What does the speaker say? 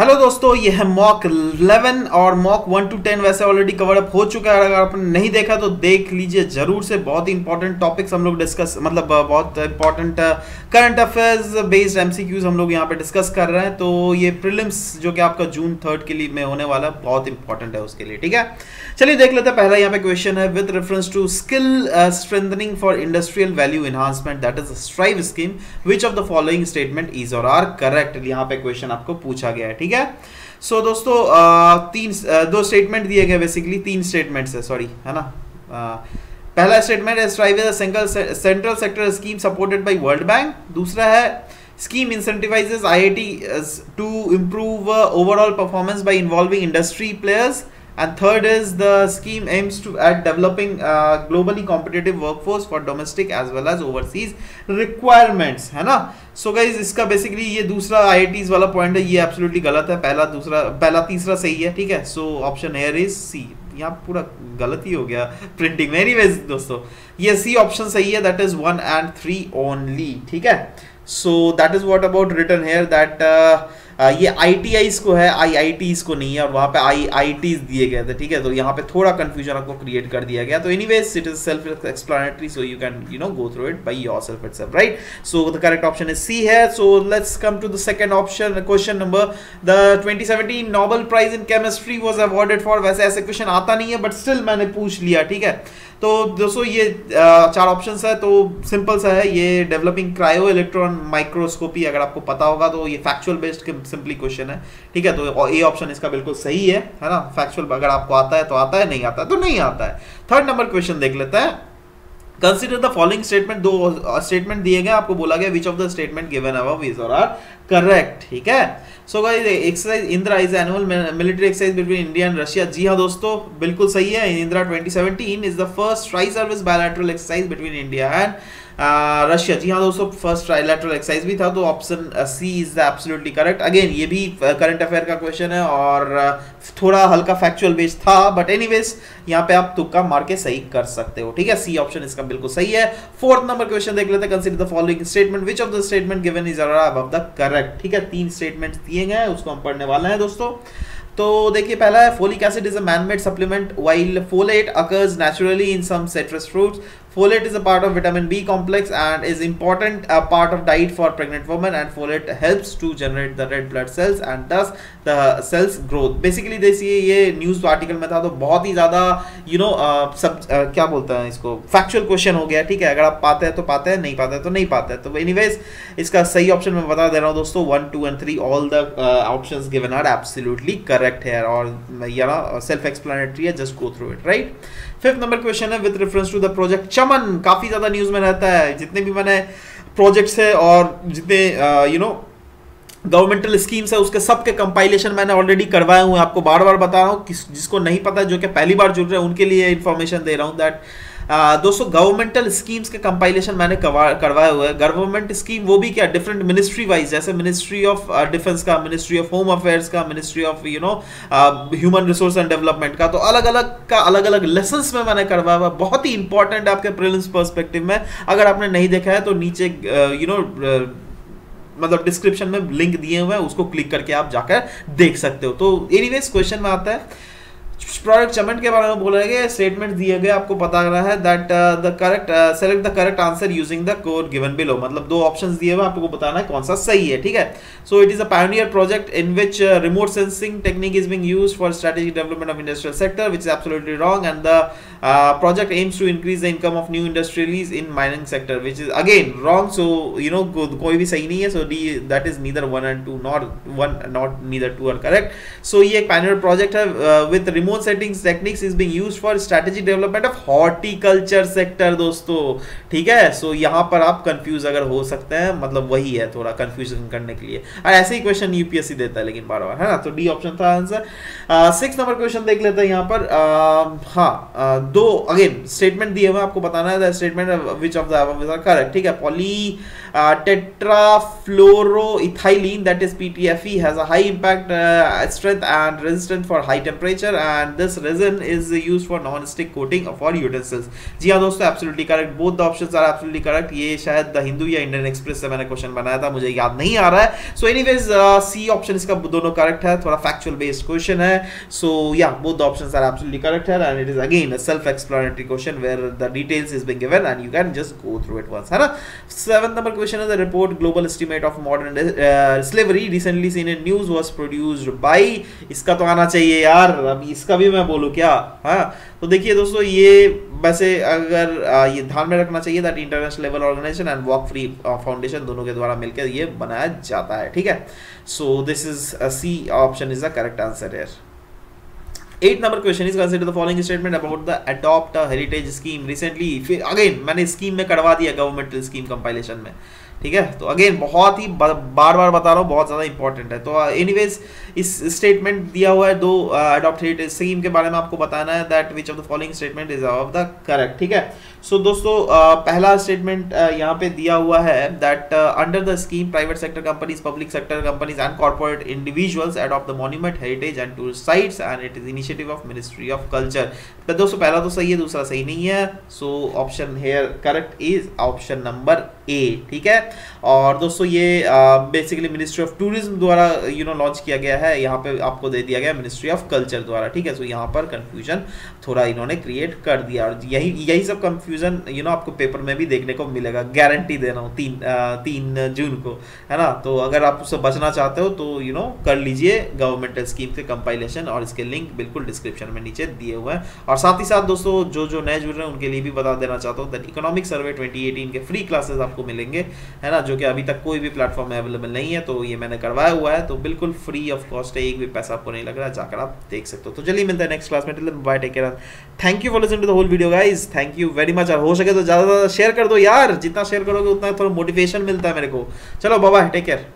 Hello दोस्तों, ये है मॉक 11 और मॉक 1 टू 10 वैसे ऑलरेडी कवर अप हो चुका है। अगर आपने नहीं देखा तो देख लीजिए ज़रूर से। बहुत ही इंपॉर्टेंट टॉपिक्स हम लोग डिस्कस मतलब बहुत important current affairs based MCQs हम लोग यहाँ पे डिस्कस कर रहे हैं। तो ये प्रिलिम्स जो कि आपका जून थर्ड के लिए में होने वाला, बहुत इंपॉर्टेंट है उसके लिए, ठीक है? चलिए देख लेते हैं। पहला यहाँ पे क्वेश्चन है with reference to skill strengthening for industrial value enhancement that is STRIVE scheme which of the following statement is or are correct यहाँ पे क्वेश्चन आपको पूछा गया है, ठीक है? सो so, दोस्तों तीन दो स्टेटमेंट दिए गए बेसिकली तीन स्टेटमेंट्स है सॉरी है ना? पहला स्टेटमेंट है central sector scheme supported by World Bank दूसरा है incentivizes IIT to improve uh, overall performance by involving industry players. And third is the scheme aims to at developing uh, globally competitive workforce for domestic as well as overseas requirements है ना? So so guys इसका basically ये दूसरा आई वाला point है ये absolutely गलत है। पहला दूसरा पहला तीसरा सही है ठीक है? So option here is C यहाँ पूरा गलत ही हो गया प्रिंटिंग में। एनीवेज दोस्तों ये सी ऑप्शन सही है that is one and three only ठीक है? So that is what about return here that ये आई को है आई को नहीं है और वहाँ पे आई आई दिए गए थे, ठीक है? तो यहाँ पे थोड़ा कन्फ्यूज़न आपको क्रिएट कर दिया गया। तो anyways it is self explanatory so you can you know go through it by yourself itself right so the correct option is C है so let's come to the second option question number the 2017 Nobel prize in chemistry was awarded for वैसे ऐसे question आता नहीं है but still मैंने पूछ लिया, ठीक है? तो दोस्तों, ये चार ऑप्शन है तो सिंपल सा है, ये डेवलपिंग क्रायो इलेक्ट्रॉन माइक्रोस्कोपी अगर आपको पता होगा तो ये फैक्चुअल बेस्ड सिंपली क्वेश्चन है। ठीक है तो ए ऑप्शन इसका बिल्कुल सही है है ना? फैक्चुअल अगर आपको आता है तो आता है, नहीं आता है तो नहीं आता है। थर्ड नंबर क्वेश्चन देख लेते हैं। कंसिडर द फॉलोइंग स्टेटमेंट दो स्टेटमेंट दिए गए, आपको बोला गया which of the statement given above is or are correct ठीक है? So guys exercise Indira is annual military exercise between India and Russia जी हाँ दोस्तों, बिल्कुल सही है। Indira 2017 is the first tri service bilateral exercise between India and Russia जी हाँ दोस्तों first trilateral exercise भी था तो option C is the absolutely correct again ये भी करंट अफेयर का क्वेश्चन है और थोड़ा हल्का फैक्चुअल बेस था बट एनीवेज यहाँ पे आप तुक्का मार के सही कर सकते हो, ठीक है? सी ऑप्शन इसका बिल्कुल सही है। फोर्थ नंबर क्वेश्चन देख लेते हैं consider the following statement which of the statement given is above the correct ठीक है, तीन स्टेटमेंट दिए गए उसको हम पढ़ने वाले हैं दोस्तों। तो देखिए, पहला है folic acid is a man made supplement while folate occurs naturally in some citrus fruits folate is a part of vitamin b complex and is important a part of diet for pregnant women and folate helps to generate the red blood cells and thus the cells growth. Basically देखिए ये news article में था तो बहुत ही ज़्यादा you know सब uh, क्या बोलते हैं इसको? फैक्चुअल क्वेश्चन हो गया ठीक है? अगर आप पाते हैं तो पाते हैं नहीं पाते हैं तो नहीं पाते हैं। तो एनीवेज इसका सही ऑप्शन मैं बता दे रहा हूँ दोस्तों one two and three all the options given are absolutely correct है और सेल्फ एक्सप्लेनेटरी है just go through it right fifth number question है with reference to the project Chaman काफ़ी ज़्यादा न्यूज़ में रहता है। जितने भी मैंने प्रोजेक्ट्स है और जितने यू नो गवर्नमेंटल स्कीम्स है, उसके सबके कंपाइलेशन मैंने ऑलरेडी करवाए हुए आपको बार बार बता रहा हूँ जिसको नहीं पता, जो कि पहली बार जुड़ रहे हैं, उनके लिए इन्फॉर्मेशन दे रहा हूँ दैट दोस्तों गवर्नमेंटल स्कीम्स के कंपाइलेशन मैंने करवाए हुए हैं। गवर्नमेंट स्कीम वो भी क्या डिफरेंट मिनिस्ट्री वाइज जैसे मिनिस्ट्री ऑफ़ डिफेंस का मिनिस्ट्री ऑफ़ होम अफेयर्स का ministry of you know human resource and development का। तो अलग अलग का अलग अलग लेसन में मैंने करवाया हुआ बहुत ही इंपॉर्टेंट आपके प्रिलिम्स पर्सपेक्टिव में। अगर आपने नहीं देखा है तो नीचे यू नो मतलब डिस्क्रिप्शन में लिंक दिए हुए हैं, उसको क्लिक करके आप जाकर देख सकते हो। तो एनीवेज क्वेश्चन में आता है। प्रोडक्ट चमेंट के बारे में बोला गया स्टेटमेंट दिए गए, आपको पता रहा है that the correct select the correct answer using the code given below मतलब दो ऑप्शंस दिए हुए आपको बताना है कौन सा सही है, ठीक है? So it is a pioneer project in which remote sensing technique is being used for strategic development of industrial sector which is absolutely wrong and the project aims to increase the income of new industries in mining sector which is again wrong so you know कोई भी सही नहीं है so D that is neither one and two not one not neither two are correct so ये एक pioneer project है with remote settings techniques is being used for strategic development of horticulture sector दोस्तों ठीक है so so, यहाँ पर आप confuse अगर हो सकते हैं मतलब वही है थोड़ा कंफ्यूजन करने के लिए और ऐसे ही क्वेश्चन यूपीएससी देता है लेकिन बार बार है ना तो डी ऑप्शन था आंसर सिक्स नंबर क्वेश्चन देख लेते हैं यहाँ पर uh, हाँ uh, दो अगेन स्टेटमेंट दिए हुए आपको बताना है statement which of the correct ठीक है poly tetrafluoroethylene that is PTFE has a high impact uh, strength and resistance for high temperature and this resin is use for non stick coating for utensils जी हाँ दोस्तों absolutely correct both the options are absolutely correct ये शायद the Hindu या Indian express से मैंने question बनाया था मुझे याद नहीं आ रहा है सो एनीवेज सी ऑप्शन इसका दोनों करेक्ट है थोड़ा फैक्चुअल बेस्ड क्वेश्चन है सो या both the options are absolutely correct है and it is again self explanatory question where the details is being given and you can just go through it once है ना seventh number question is the report global estimate of modern slavery recently seen in news was produced by इसका तो आना चाहिए यार अभी इसका भी मैं बोलूँ क्या? हाँ तो देखिए दोस्तों, ये वैसे अगर ये ध्यान में रखना चाहिए that international level organisation and Walk Free Foundation दोनों के द्वारा मिलकर ये बनाया जाता है, ठीक है? So this is C option is the correct answer here Eight number question is consider the following statement about the adopt heritage scheme recently फिर अगेन मैंने स्कीम में कड़वा दिया गवर्नमेंट स्कीम कंपाइलेशन में। ठीक है? तो अगेन बहुत ही बार बार बता रहा हूँ, बहुत ज़्यादा इंपॉर्टेंट है। तो एनीवेज इस स्टेटमेंट दिया हुआ है दो अडॉप्ट हेरिटेज स्कीम के बारे में आपको बताना है that which of the following statement is of the correct ठीक है? सो so, दोस्तों पहला स्टेटमेंट यहाँ पे दिया हुआ है that under the scheme private sector companies public sector companies and corporate individuals adopt the monument heritage and tourist sites and it is initiative of ministry of culture तो दोस्तों पहला तो सही है दूसरा सही नहीं है। So option here correct is option number A ठीक है? और दोस्तों ये बेसिकली मिनिस्ट्री ऑफ़ टूरिज़्म द्वारा यू नो लॉन्च किया गया है। यहाँ पे आपको दे दिया गया मिनिस्ट्री ऑफ़ कल्चर द्वारा ठीक है? सो यहाँ पर कंफ्यूजन थोड़ा इन्होंने क्रिएट कर दिया। और यही यही सब कंफ्यूजन यू नो आपको पेपर में भी देखने को मिलेगा। गारंटी दे रहा हूँ तीन आ, तीन जून को है ना? तो अगर आप उससे बचना चाहते हो तो यू नो कर लीजिए गवर्नमेंटल स्कीम के कंपाइलेशन और इसके लिंक बिल्कुल डिस्क्रिप्शन में नीचे दिए हुए हैं। और साथ ही साथ दोस्तों जो जो नए जुड़ रहे हैं उनके लिए भी बता देना चाहता हूँ। दैट इकोनॉमिक सर्वे ट्वेंटी के फ्री क्लासेस आपको मिलेंगे, है ना? जो कि अभी तक कोई भी प्लेटफॉर्म में अवेलेबल नहीं है तो ये मैंने करवाया हुआ है तो बिल्कुल फ्री ऑफ़ कॉस्ट है, एक भी पैसा आपको नहीं लग रहा, जाकर आप देख सकते हो। तो चलिए, मिलता है नेक्स्ट क्लास में bye take care thank you for listening to the whole video guys thank you very much और हो सके तो ज़्यादा से ज़्यादा शेयर कर दो यार, जितना शेयर करोगे, उतना थोड़ा मोटिवेशन मिलता है मेरे को। चलो बाबा टेक केयर